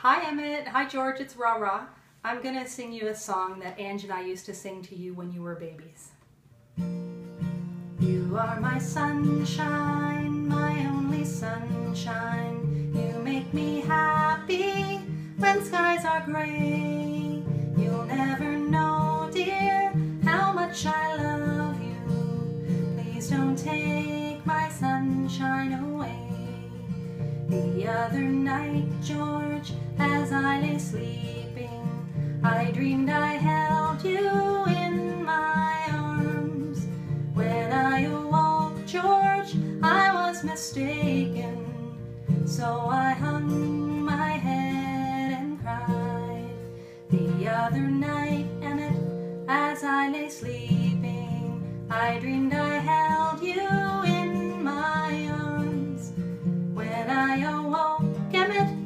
Hi Emmett. Hi George. It's Ra Ra. I'm going to sing you a song that Ange and I used to sing to you when you were babies. You are my sunshine, my only sunshine. You make me happy when skies are gray. You'll never know, dear, how much I love you. Please don't take my sunshine away. The other night, lay sleeping, I dreamed I held you in my arms. When I awoke, George, I was mistaken. So I hung my head and cried. The other night, Emmett, as I lay sleeping, I dreamed I held you in my arms. When I awoke, Emmett,